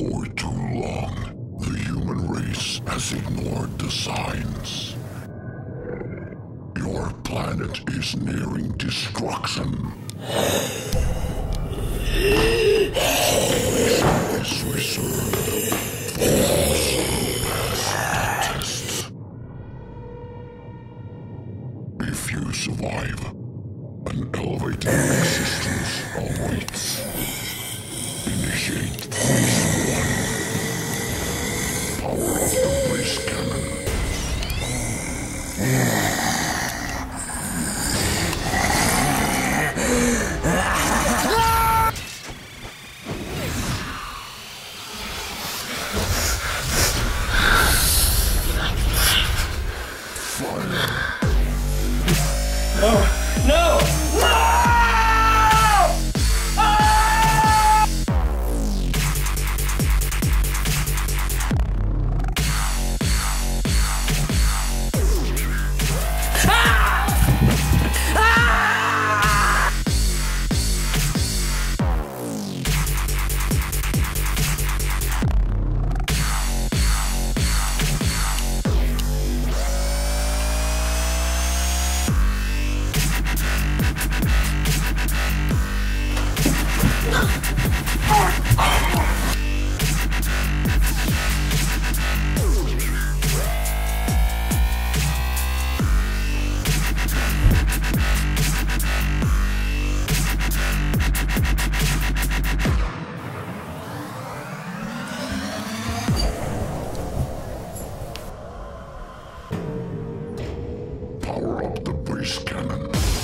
For too long, the human race has ignored the signs. Your planet is nearing destruction. is reserved for If you survive, an elevated existence awaits. Oh. power up the base cannon.